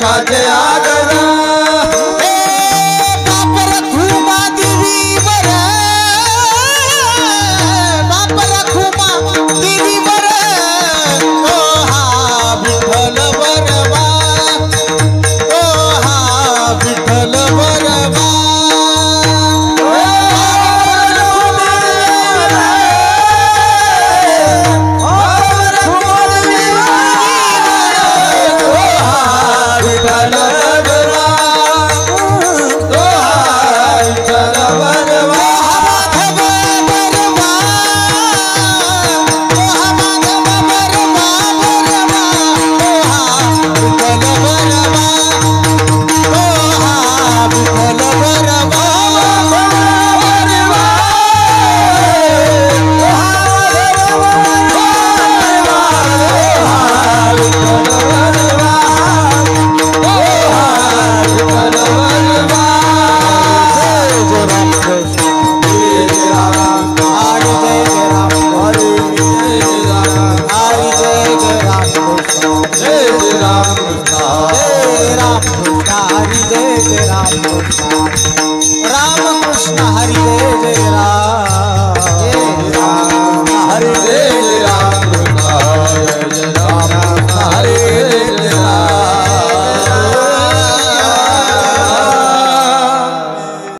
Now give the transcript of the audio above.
காஜே ஆதரா Ram Krishna Hari Jai Jai Ram.